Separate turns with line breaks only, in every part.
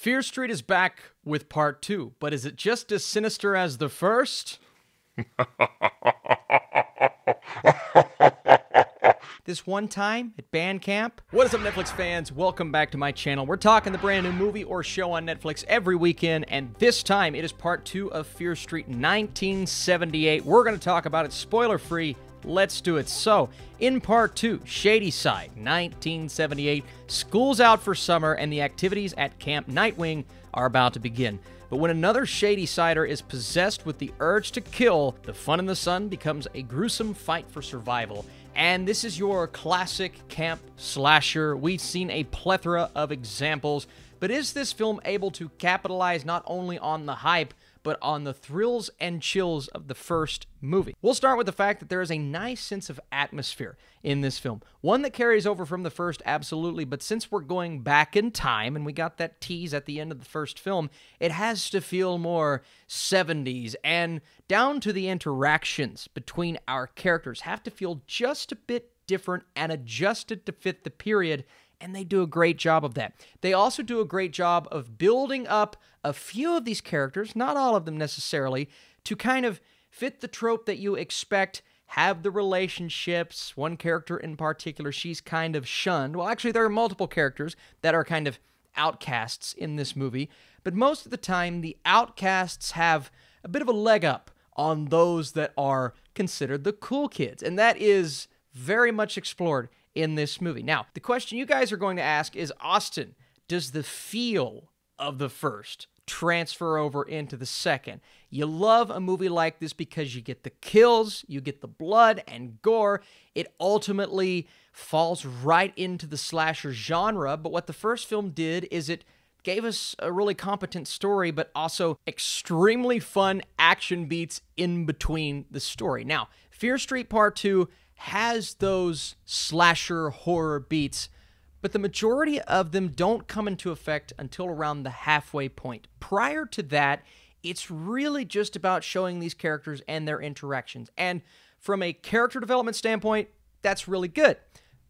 Fear Street is back with part two, but is it just as sinister as the first? this one time at band camp. What is up, Netflix fans? Welcome back to my channel. We're talking the brand new movie or show on Netflix every weekend, and this time it is part two of Fear Street 1978. We're going to talk about it spoiler free. Let's do it. So, in part two, Shadyside, 1978, school's out for summer, and the activities at Camp Nightwing are about to begin. But when another Shadysider is possessed with the urge to kill, the fun in the sun becomes a gruesome fight for survival. And this is your classic camp slasher. We've seen a plethora of examples, but is this film able to capitalize not only on the hype, but on the thrills and chills of the first movie. We'll start with the fact that there is a nice sense of atmosphere in this film. One that carries over from the first, absolutely, but since we're going back in time and we got that tease at the end of the first film, it has to feel more 70s and down to the interactions between our characters have to feel just a bit different and adjusted to fit the period and they do a great job of that. They also do a great job of building up a few of these characters, not all of them necessarily, to kind of fit the trope that you expect have the relationships. One character in particular, she's kind of shunned. Well, actually, there are multiple characters that are kind of outcasts in this movie, but most of the time, the outcasts have a bit of a leg up on those that are considered the cool kids, and that is very much explored in this movie. Now, the question you guys are going to ask is Austin, does the feel of the first transfer over into the second? You love a movie like this because you get the kills, you get the blood and gore. It ultimately falls right into the slasher genre, but what the first film did is it gave us a really competent story, but also extremely fun action beats in between the story. Now, Fear Street Part 2 has those slasher horror beats, but the majority of them don't come into effect until around the halfway point. Prior to that, it's really just about showing these characters and their interactions. And from a character development standpoint, that's really good.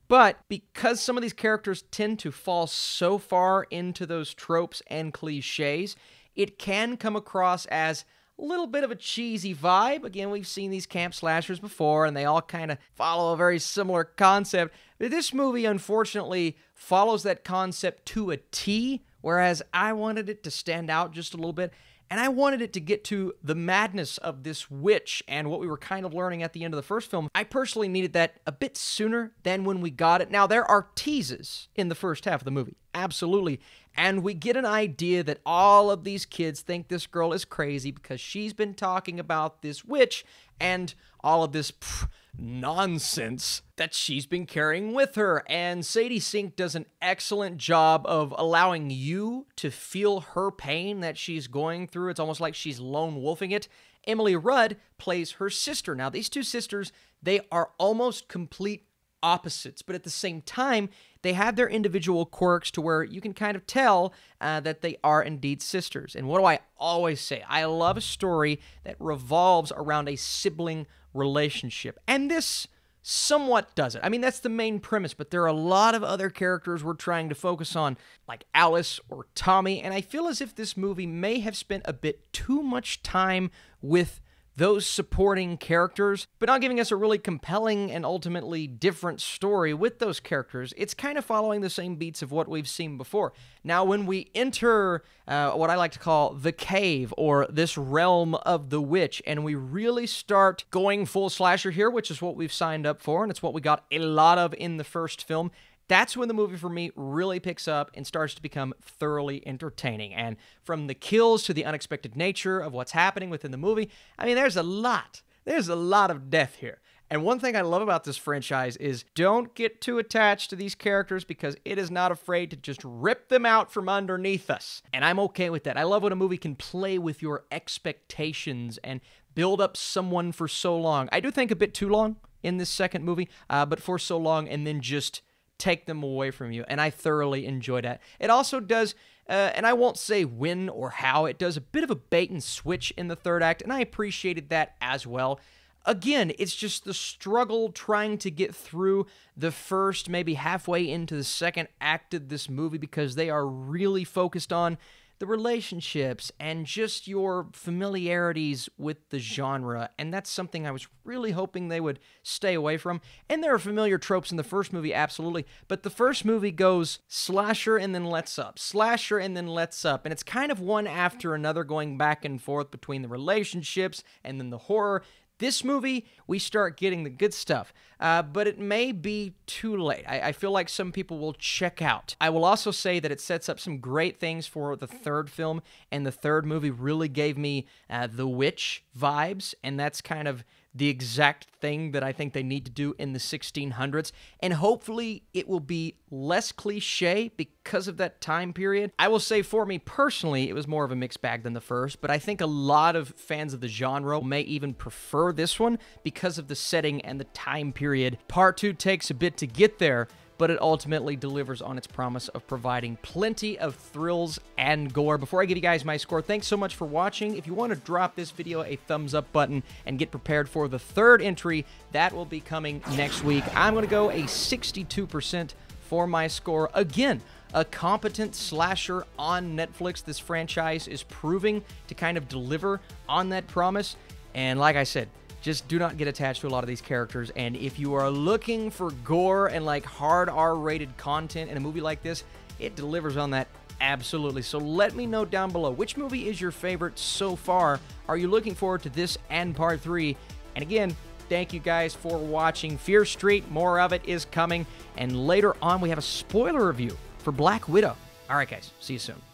But because some of these characters tend to fall so far into those tropes and cliches, it can come across as little bit of a cheesy vibe. Again, we've seen these camp slashers before, and they all kind of follow a very similar concept. This movie, unfortunately, follows that concept to a T, whereas I wanted it to stand out just a little bit. And I wanted it to get to the madness of this witch and what we were kind of learning at the end of the first film. I personally needed that a bit sooner than when we got it. Now, there are teases in the first half of the movie, absolutely. And we get an idea that all of these kids think this girl is crazy because she's been talking about this witch and all of this pff, nonsense that she's been carrying with her. And Sadie Sink does an excellent job of allowing you to feel her pain that she's going through. It's almost like she's lone wolfing it. Emily Rudd plays her sister. Now, these two sisters, they are almost complete opposites, but at the same time, they have their individual quirks to where you can kind of tell uh, that they are indeed sisters. And what do I always say? I love a story that revolves around a sibling relationship. And this somewhat does it. I mean, that's the main premise, but there are a lot of other characters we're trying to focus on, like Alice or Tommy, and I feel as if this movie may have spent a bit too much time with those supporting characters, but not giving us a really compelling and ultimately different story with those characters. It's kind of following the same beats of what we've seen before. Now, when we enter uh, what I like to call the cave or this realm of the witch, and we really start going full slasher here, which is what we've signed up for, and it's what we got a lot of in the first film, that's when the movie for me really picks up and starts to become thoroughly entertaining. And from the kills to the unexpected nature of what's happening within the movie, I mean, there's a lot. There's a lot of death here. And one thing I love about this franchise is don't get too attached to these characters because it is not afraid to just rip them out from underneath us. And I'm okay with that. I love when a movie can play with your expectations and build up someone for so long. I do think a bit too long in this second movie, uh, but for so long and then just take them away from you. And I thoroughly enjoy that. It also does, uh, and I won't say when or how, it does a bit of a bait and switch in the third act, and I appreciated that as well. again, it's just the struggle trying to get through the first, maybe halfway into the second act of this movie because they are really focused on the relationships and just your familiarities with the genre. And that's something I was really hoping they would stay away from. And there are familiar tropes in the first movie, absolutely. But the first movie goes slasher and then lets up, slasher and then lets up. And it's kind of one after another going back and forth between the relationships and then the horror. This movie, we start getting the good stuff, uh, but it may be too late. I, I, feel like some people will check out. I will also say that it sets up some great things for the third film, and the third movie really gave me uh, The Witch vibes, and that's kind of the exact thing that I think they need to do in the 1600s. And hopefully it will be less cliche because of that time period. I will say for me personally, it was more of a mixed bag than the first, but I think a lot of fans of the genre may even prefer this one because of the setting and the time period. Part 2 takes a bit to get there, but it ultimately delivers on its promise of providing plenty of thrills and gore. Before I give you guys my score, thanks so much for watching. If you want to drop this video a thumbs up button and get prepared for the third entry, that will be coming next week. I'm going to go a 62% for my score. Again, a competent slasher on Netflix. This franchise is proving to kind of deliver on that promise. And like I said, just do not get attached to a lot of these characters. And if you are looking for gore and like hard R rated content in a movie like this, it delivers on that absolutely. So let me know down below which movie is your favorite so far. Are you looking forward to this and part three? And again, thank you guys for watching Fear Street. More of it is coming. And later on, we have a spoiler review for Black Widow. All right, guys, see you soon.